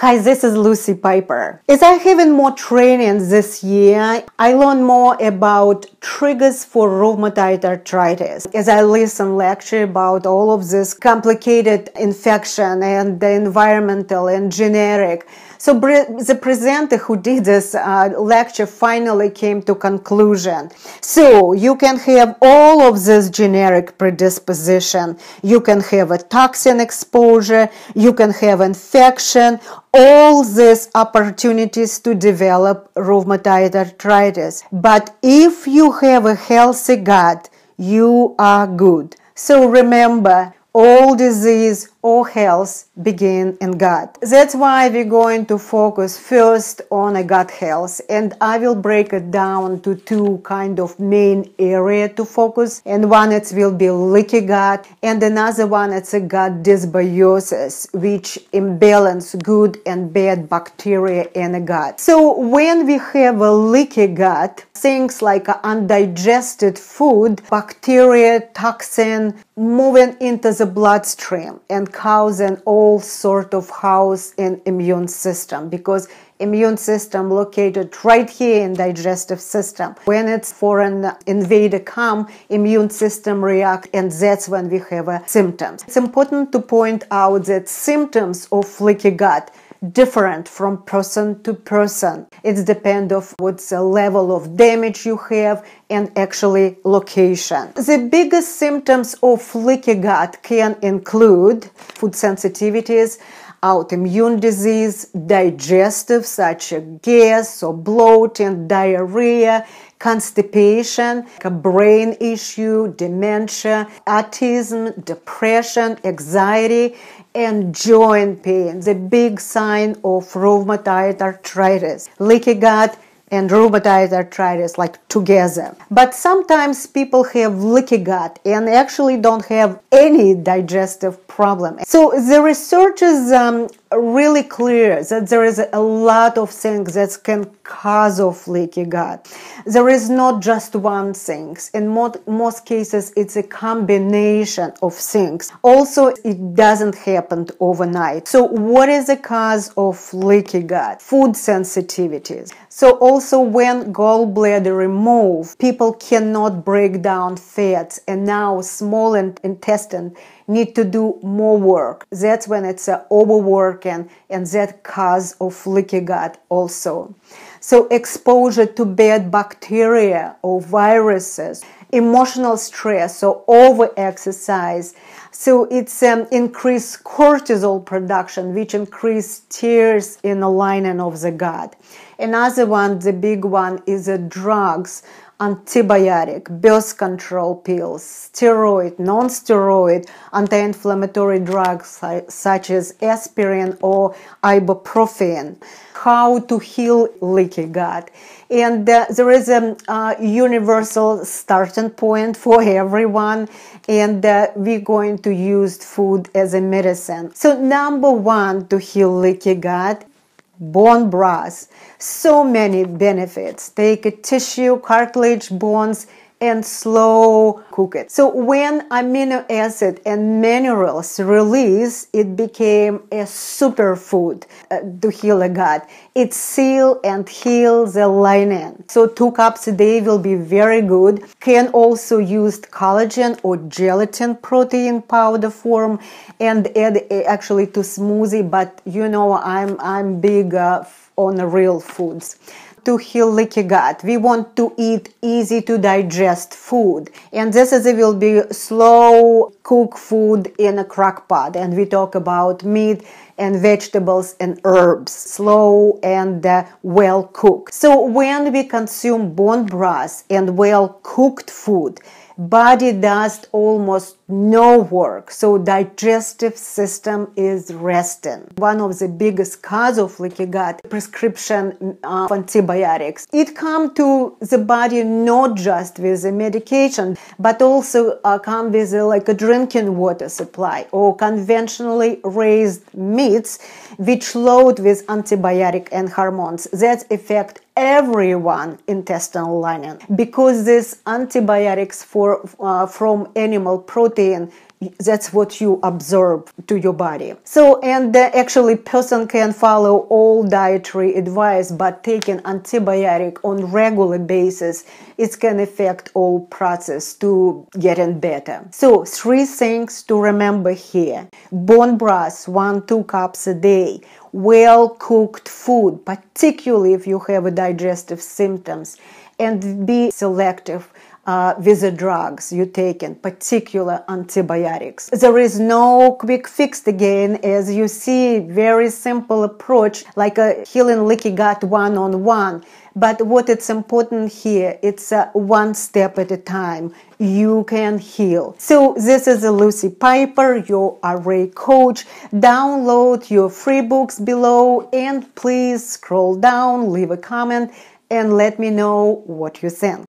Hi, this is Lucy Piper. As I having more training this year, I learn more about triggers for rheumatoid arthritis. As I listen lecture about all of this complicated infection and the environmental and genetic so the presenter who did this uh, lecture finally came to conclusion. So you can have all of this genetic predisposition. You can have a toxin exposure. You can have infection. All these opportunities to develop rheumatoid arthritis. But if you have a healthy gut, you are good. So remember, all disease or health begin in gut. That's why we're going to focus first on a gut health and I will break it down to two kind of main area to focus and one it will be leaky gut and another one it's a gut dysbiosis which imbalance good and bad bacteria in the gut. So when we have a leaky gut, things like undigested food, bacteria, toxin moving into the bloodstream and causing all sort of house in immune system because immune system located right here in digestive system. When it's foreign invader come immune system react and that's when we have a symptoms. It's important to point out that symptoms of leaky gut different from person to person. It depends of what's the level of damage you have and actually location. The biggest symptoms of leaky gut can include food sensitivities, autoimmune disease, digestive such as gas or bloating, diarrhea, constipation, a brain issue, dementia, autism, depression, anxiety, and joint pain, the big sign of rheumatoid arthritis. Leaky gut and rheumatoid arthritis like together. But sometimes people have leaky gut and actually don't have any digestive problem. So the researchers um, really clear that there is a lot of things that can cause of leaky gut. There is not just one thing. In most, most cases, it's a combination of things. Also, it doesn't happen overnight. So what is the cause of leaky gut? Food sensitivities. So also when gallbladder removed, people cannot break down fats and now small intestine need to do more work. That's when it's uh, overworking and that cause of leaky gut also. So exposure to bad bacteria or viruses, emotional stress or over exercise. So it's um, increased cortisol production, which increase tears in the lining of the gut. Another one, the big one, is the drugs antibiotic, birth control pills, steroid, non-steroid, anti-inflammatory drugs such as aspirin or ibuprofen, how to heal leaky gut. And uh, there is a uh, universal starting point for everyone, and uh, we're going to use food as a medicine. So, number one to heal leaky gut bone broth. So many benefits. Take tissue, cartilage, bones, and slow cook it. So when amino acid and minerals release, it became a superfood uh, to heal a gut. It seal and heal the lining. So two cups a day will be very good. Can also use collagen or gelatin protein powder form and add actually to smoothie. But you know I'm I'm big uh, on real foods to heal leaky gut. We want to eat easy to digest food. And this is, it will be slow cook food in a crock pot. And we talk about meat and vegetables and herbs, slow and uh, well cooked. So when we consume bone broth and well cooked food, body does almost no work so digestive system is resting. One of the biggest cause of leaky gut prescription of antibiotics. It come to the body not just with the medication but also uh, come with a, like a drinking water supply or conventionally raised meats which load with antibiotic and hormones. That affect everyone intestinal lining. Because these antibiotics for uh, from animal protein that's what you absorb to your body. So, and uh, actually, person can follow all dietary advice, but taking antibiotic on regular basis, it can affect all process to getting better. So, three things to remember here: bone broth, one two cups a day. Well cooked food, particularly if you have digestive symptoms, and be selective uh, with the drugs you take in particular antibiotics. There is no quick fix again, as you see, very simple approach like a healing leaky gut one on one. But what it's important here, it's uh, one step at a time. You can heal. So this is Lucy Piper, your RA coach. Download your free books below and please scroll down, leave a comment and let me know what you think.